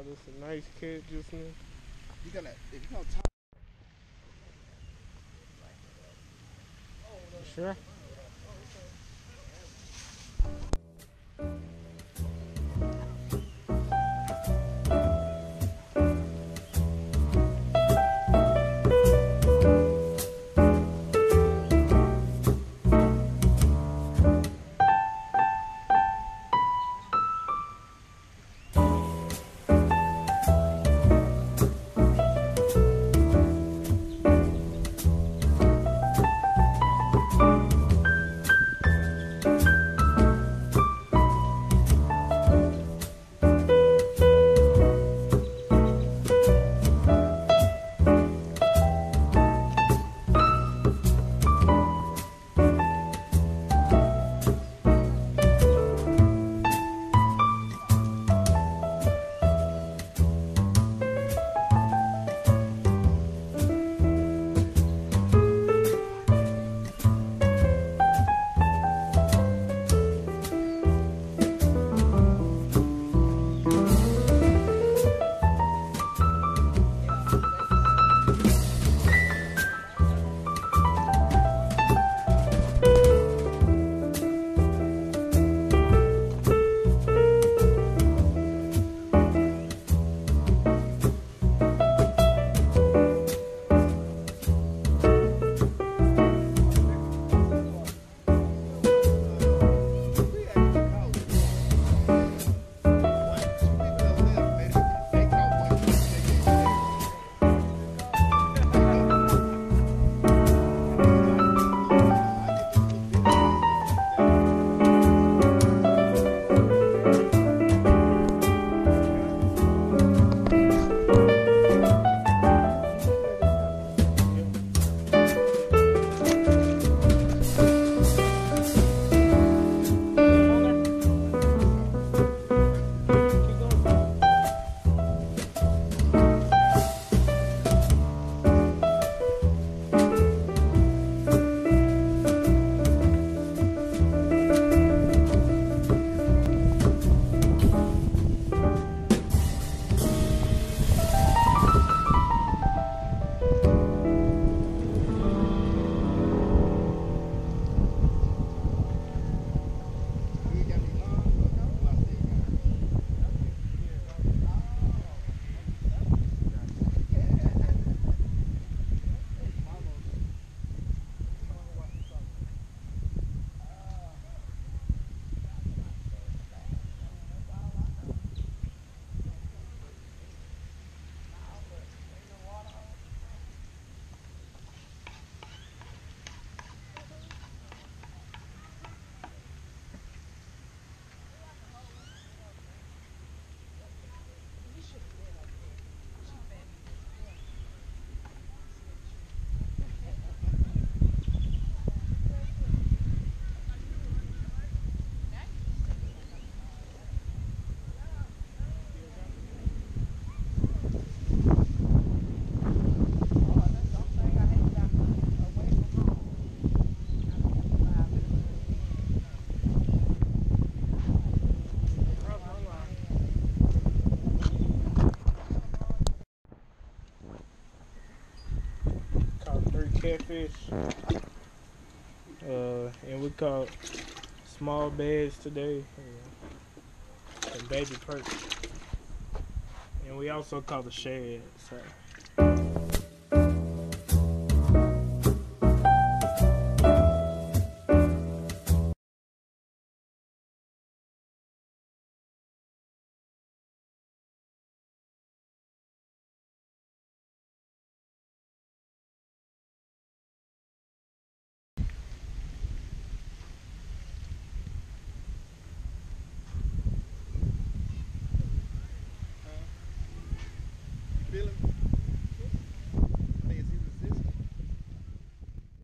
Got us a nice catch just now. You gotta, if you go top. Sure. Catfish. Uh, and we caught small bass today. And baby perch. And we also caught a shad. So.